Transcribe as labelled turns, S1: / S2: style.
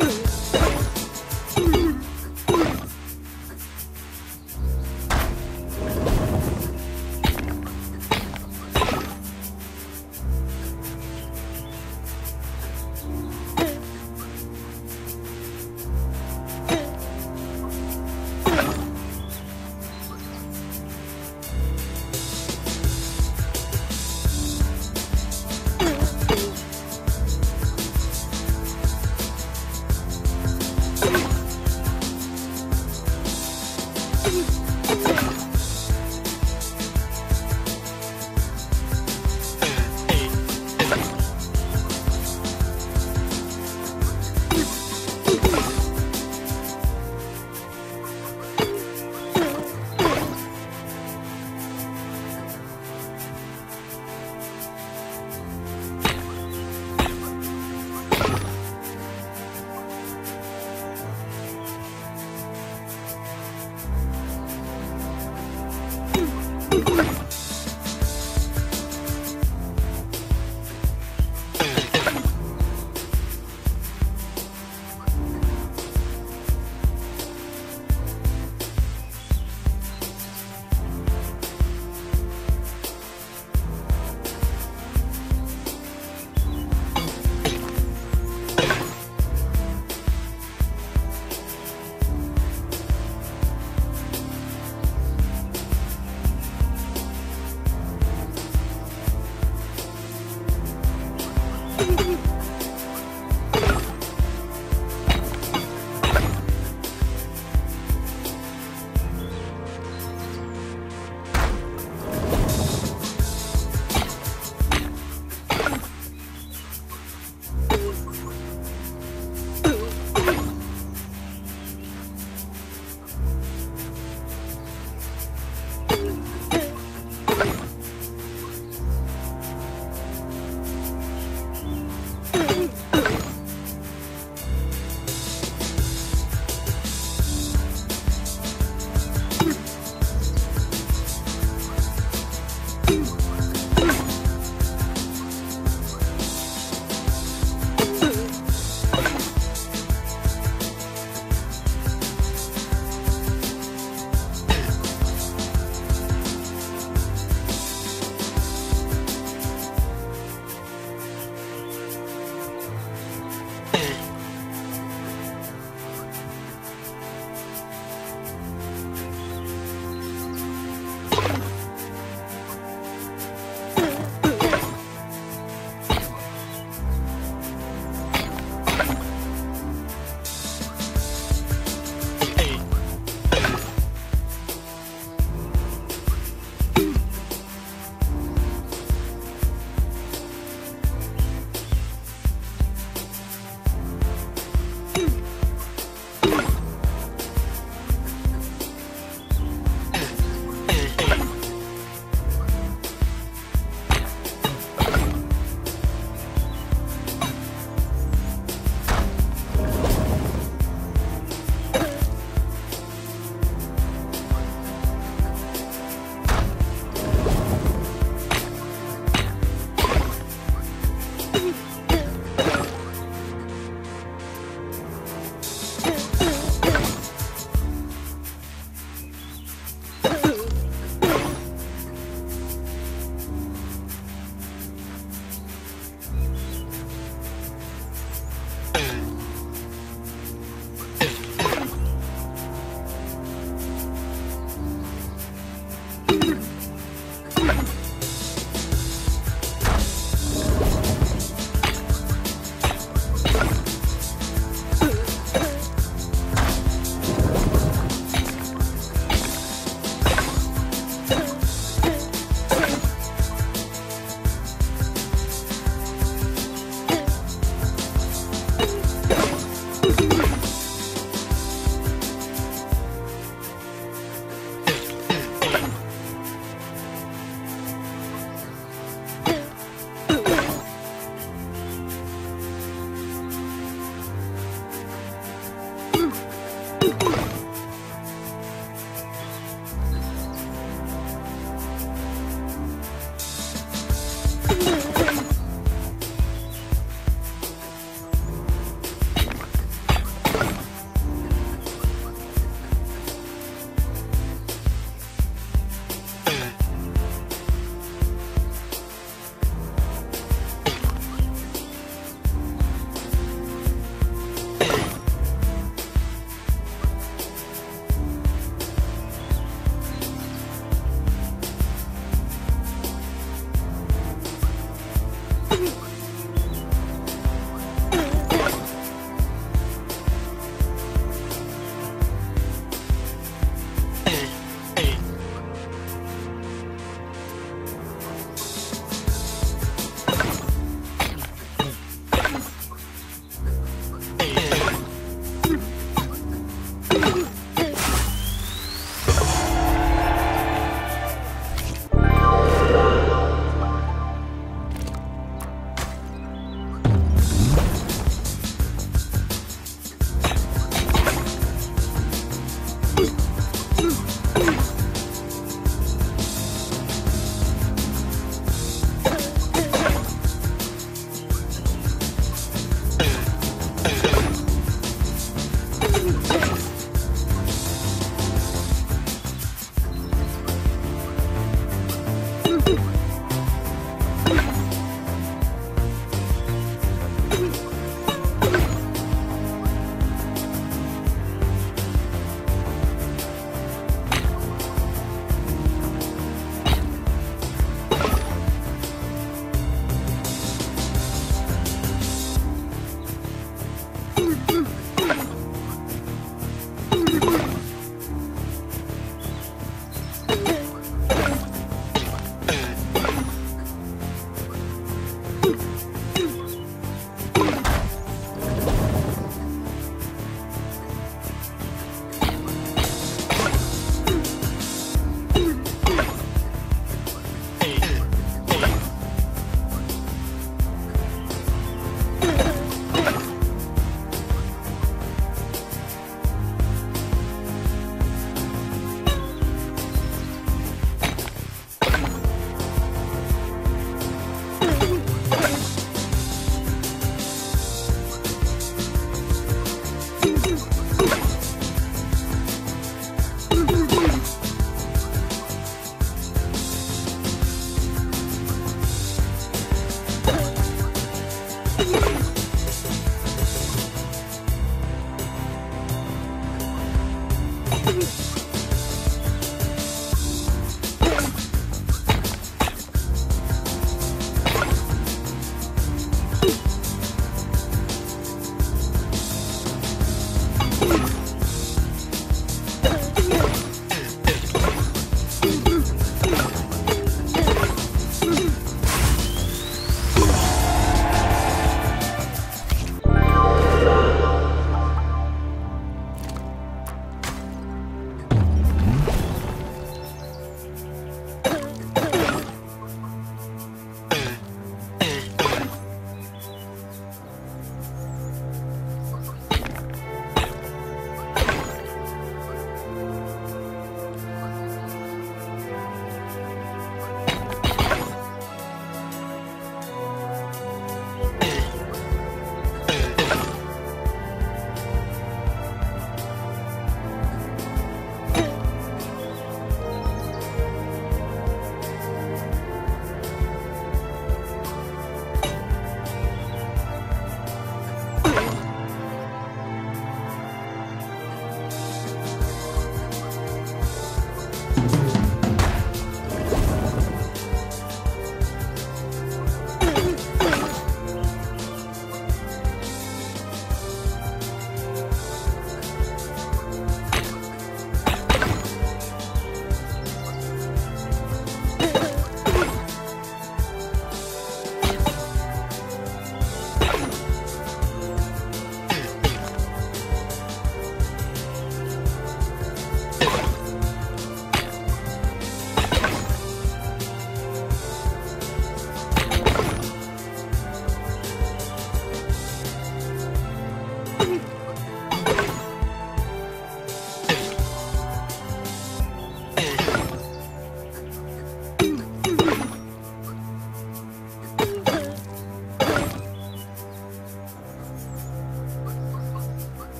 S1: Woo!